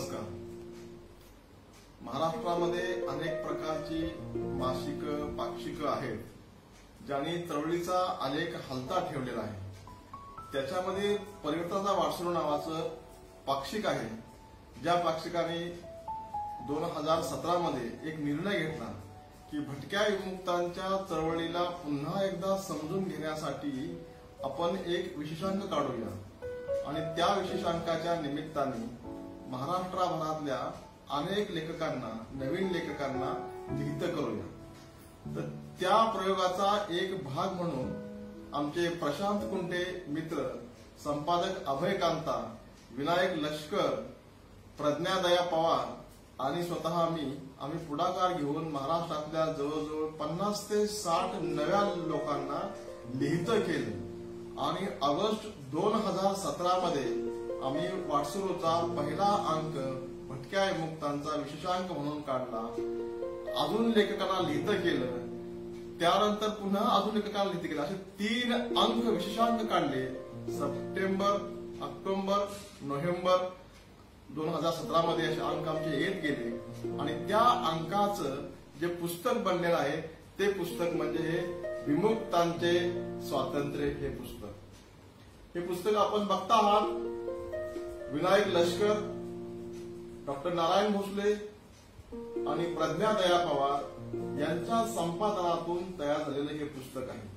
नमस्कार. महाराष्ट्रामध्ये अनेक प्रकारची मासिक पाक्षिक आहेत ज्यांनी चळवळीचा आलेख हलता ठेवलेला आहे. त्याच्यामध्ये परिवर्तनाचा वाटसरू नावाचं पाक्षिक आहे ज्या पाक्षिकाने दोन हजार सतरा मध्ये एक निर्णय घेतला की भटक्या विमुक्तांच्या चळवळीला पुन्हा एकदा समजून घेण्यासाठी आपण एक विशेषांक काढूया. आणि त्या विशेषांकाच्या निमित्ताने महाराष्ट्राभरातल्या अनेक लेखकांना नवीन लेखकांना लिहित करूया. तर त्या प्रयोगाचा एक भाग म्हणून आमचे प्रशांत कुंटे मित्र संपादक अभय कांता विनायक लष्कर प्रज्ञादया पवार आणि स्वतः मी आम्ही पुढाकार घेऊन महाराष्ट्रातल्या जवळजवळ पन्नास ते साठ नव्या लोकांना लिहित केलं. आणि ऑगस्ट दोन हजार सतरा मध्ये आम्ही वाटसुरूचा पहिला अंक भटक्या मुक्तांचा विशेषांक म्हणून काढला. अजून लेखकांना लिहितं केलं त्यानंतर पुन्हा अजून लेखकांना लिहितं केलं असे तीन अंक विशेषांक काढले. सप्टेंबर ऑक्टोबर नोव्हेंबर दोन हजार सतरा मध्ये असे अंक आमचे येत गेले. आणि त्या अंकाचं जे पुस्तक बनलेलं आहे ते पुस्तक म्हणजे हे विमुक्तांचे स्वातंत्र्य हे पुस्तक. हे पुस्तक आपण बघता आहात विनायक लष्कर डॉक्टर नारायण भोसले आणि प्रज्ञा दया पवार यांच्या संपादनातून तयार झालेलं हे पुस्तक आहे.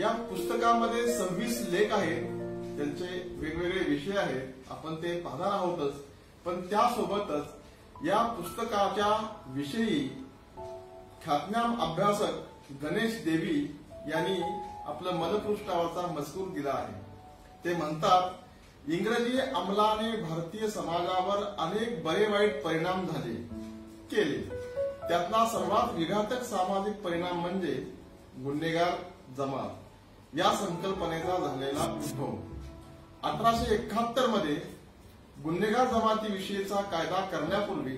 या पुस्तकामध्ये सव्वीस लेख आहेत. त्यांचे वेगवेगळे विषय आहेत. आपण ते पाहणार आहोतच. पण त्यासोबतच या पुस्तकाच्या विषयी ख्यातनाम अभ्यासक गणेश देवी यांनी आपलं मनपृष्ठावरचा मजकूर दिला आहे. ते म्हणतात इंग्रजी अंमलाने भारतीय समाजावर अनेक बरे वाईट परिणाम झाले केले. त्यातला सर्वात विघातक सामाजिक परिणाम म्हणजे गुन्हेगार जमात. या संकल्पनेचा झालेला उद्भव. अठराशे एकाहत्तरमध्ये गुन्हेगार जमातीविषयीचा कायदा करण्यापूर्वी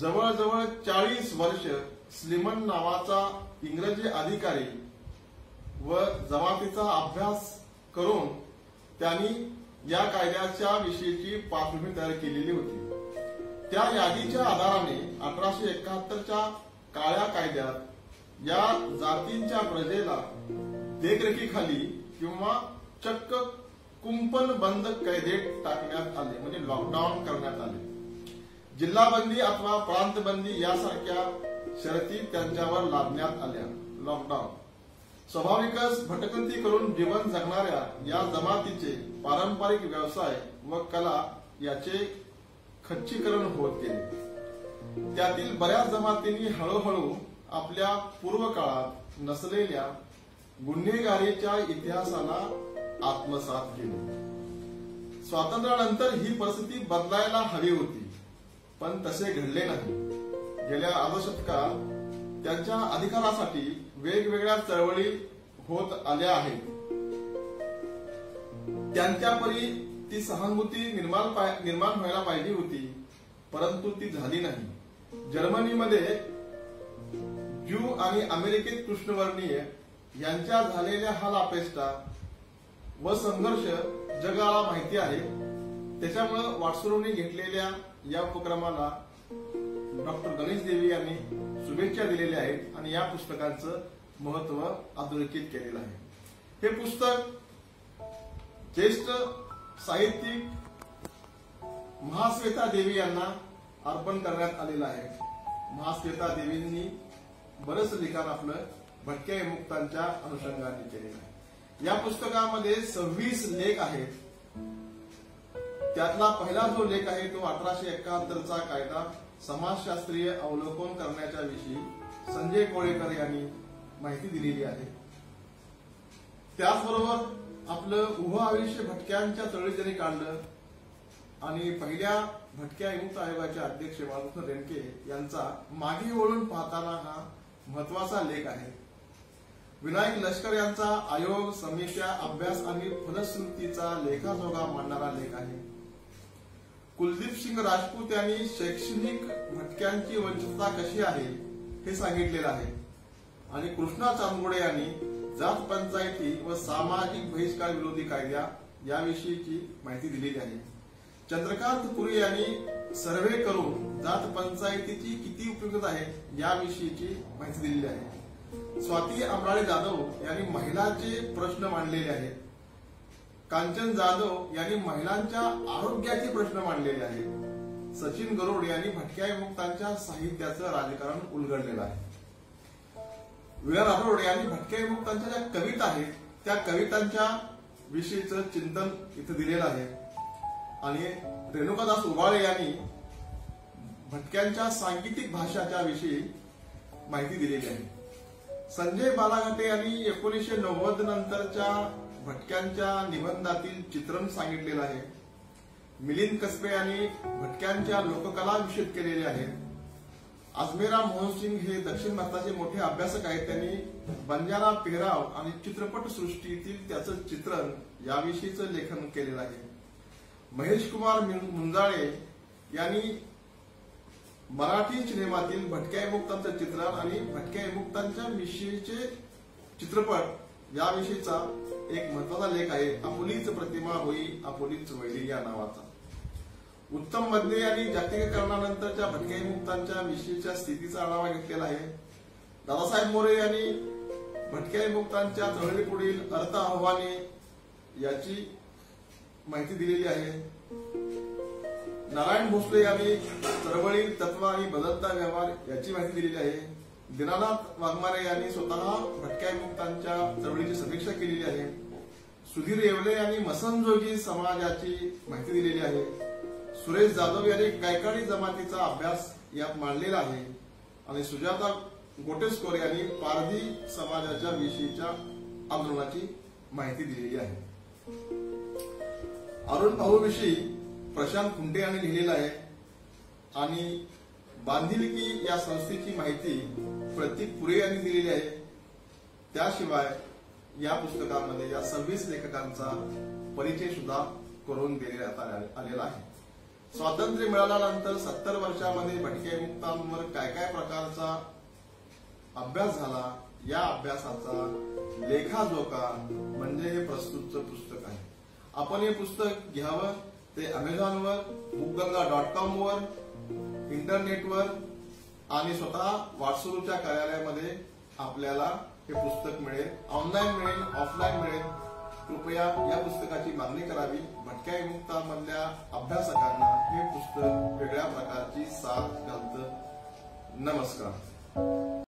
जवळजवळ चाळीस वर्ष स्लिमन नावाचा इंग्रजी अधिकारी व जमातीचा अभ्यास करून त्यांनी या कायद्याच्या विषयीची पार्श्वभूमी तयार केलेली होती. त्या यादीच्या आधाराने अठराशे एकाहत्तरच्या काळ्या कायद्यात या जातींच्या प्रजेला देखरेखीखाली किंवा चक्क कुंपण बंद कैदेत टाकण्यात आले म्हणजे लॉकडाऊन करण्यात आले. जिल्हाबंदी अथवा प्रांतबंदी यासारख्या शर्ती त्यांच्यावर लादण्यात आल्या लॉकडाऊन स्वाभाविकच भटकंती करून जीवन जगणाऱ्या या जमातीचे पारंपरिक व्यवसाय व कला याचे खच्चीकरण होत गेले. त्यातील बऱ्याच जमातींनी हळूहळू आपल्या पूर्व काळात नसलेल्या गुन्हेगारीच्या इतिहासाला आत्मसात केले. स्वातंत्र्यानंतर ही परिस्थिती बदलायला हवी होती पण तसे घडले नाही. गेल्या अर्धशतकात त्यांच्या अधिकारासाठी वेगवेगळ्या चळवळी होत आल्या आहेत. त्यांच्यापरी ती सहानुभूती निर्माण निर्माण व्हायला पाहिजे होती परंतु ती झाली नाही. जर्मनीमध्ये ज्यू आणि अमेरिकेत कृष्णवर्णीय यांच्या झालेल्या हा लापेष्टा व संघर्ष जगाला माहिती आहे. त्याच्यामुळं वाटसरूंनी घेतलेल्या या उपक्रमाला डॉक्टर गणेश देवी यांनी शुभेच्छा दिलेल्या आहेत आणि या पुस्तकाचं महत्त्व अधोरेखित केलेलं आहे. हे पुस्तक ज्येष्ठ साहित्यिक महाश्वेता देवी यांना अर्पण करण्यात आलेलं आहे. महाश्वेता देवींनी बरंच लिखाण आपलं भटक्या मुक्तांच्या अनुषंगाने केलेलं आहे. या पुस्तकामध्ये सव्वीस लेख आहेत. त्यातला पहिला जो लेख आहे तो अठराशे एकाहत्तरचा कायदा समाजशास्त्रीय अवलोकन करण्याच्या विषयी संजय कोळेकर यांनी माहिती दिलेली आहे. त्याचबरोबर आपलं उभं आयुष्य भटक्यांच्या चळवळीत त्यांनी काढलं आणि पहिल्या भटक्या विमुक्त आयोगाचे अध्यक्ष बाळकृष्ण रेणके यांचा मागे वळून पाहताना हा महत्त्वाचा लेख आहे. विनायक लष्कर यांचा आयोग समित्या अभ्यास आणि फलश्रुतीचा लेखाजोगा मांडणारा लेख आहे. कुलदीप सिंग राजपूत यांनी शैक्षणिक भटक्यांची वंचितता कशी आहे हे सांगितलेलं आहे. आणि कृष्णा चांदगोडे यांनी जात पंचायती व सामाजिक बहिष्कार विरोधी कायद्या याविषयीची माहिती दिलेली आहे. चंद्रकांत पुरी यांनी सर्व्हे करून जात पंचायतीची किती उपयुक्तता आहे याविषयीची माहिती दिलेली आहे. स्वाती अमराळे जाधव यांनी महिलांचे प्रश्न मांडलेले आहेत. कांचन जाधव यांनी महिलांच्या आरोग्याचे प्रश्न मांडलेले आहेत. सचिन गरुड यांनी भटक्या विमुक्तांच्या साहित्याचं राजकारण उलगडलेलं आहे. विरा राठोड यांनी भटक्या विमुक्तांच्या ज्या कविता आहेत त्या कवितांच्या विषयीचं चिंतन इथं दिलेलं आहे. आणि रेणुकादास उबाळे यांनी भटक्यांच्या सांकेतिक भाषाच्या विषयी माहिती दिलेली आहे. संजय बालाघाटे यांनी एकोणीसशे नव्वद नंतरच्या भटक्यांच्या निबंधातील चित्रण सांगितलेलं आहे. मिलिंद कसबे यांनी भटक्यांच्या लोककला विषयित केलेले आहे. अजमेरा मोहन सिंग हे दक्षिण भारताचे मोठे अभ्यासक आहेत. त्यांनी बंजारा पेहराव आणि चित्रपट सृष्टीतील त्याचं चित्रण याविषयीचं लेखन केलेलं आहे. महेश कुमार मुंजाळे यांनी मराठी सिनेमातील भटक्या विमुक्तांचं चित्रण आणि भटक्या मुक्तांच्या विषयीचे चित्रपट याविषयीचा एक महत्त्वाचा लेख आहे अपुलीच प्रतिमा होई अपुलीच वैली या नावाचा. उत्तम मधले यांनी जागतिकीकरणानंतरच्या भटक्या मुक्तांच्या विषयीच्या स्थितीचा आढावा घेतलेला आहे. दादासाहेब मोरे यांनी भटक्या मुक्तांच्या चळवळीपुढील अर्थ आव्हाने याची माहिती दिलेली आहे. नारायण भोसले यांनी चळवळी तत्व आणि बदलता व्यवहार याची माहिती दिलेली आहे. दिनानाथ वाघमारे यांनी स्वतः भटक्यामुक्तांच्या चळवळीची समीक्षा केलेली आहे. सुधीर येवले यांनी मसनजोगी समाजाची माहिती दिलेली आहे. सुरेश जाधव यांनी गायकाडी जमातीचा अभ्यास यात मांडलेला आहे. आणि सुजाता गोटेस्कोर यांनी पारधी समाजाच्या विषयीच्या आंदोलनाची माहिती दिलेली आहे. अरुण भाऊ विषयी प्रशांत कुंटे यांनी लिहिलेलं आहे. आणि बांधिलकी या संस्थेची माहिती प्रतीक पुरे यांनी दिलेली आहे. त्याशिवाय या पुस्तकामध्ये या सव्वीस लेखकांचा परिचय सुद्धा करून देण्यात आलेला आहे. स्वातंत्र्य मिळाल्यानंतर सत्तर वर्षामध्ये भटके मुक्तांवर काय काय प्रकारचा अभ्यास झाला या अभ्यासाचा लेखाजोखा म्हणजे हे प्रस्तुतचं पुस्तक आहे. आपण हे पुस्तक घ्यावं? ते अमेझॉनवर बुकगंगा डॉट कॉम वर इंटरनेटवर आणि स्वतः वाटसरूच्या कार्यालयामध्ये आपल्याला हे पुस्तक मिळेल. ऑनलाईन मिळेल ऑफलाईन मिळेल. कृपया या पुस्तकाची मागणी करावी. भटक्या विमुक्तामधल्या अभ्यासकांना हे पुस्तक वेगळ्या प्रकारची साथ घालतं. नमस्कार.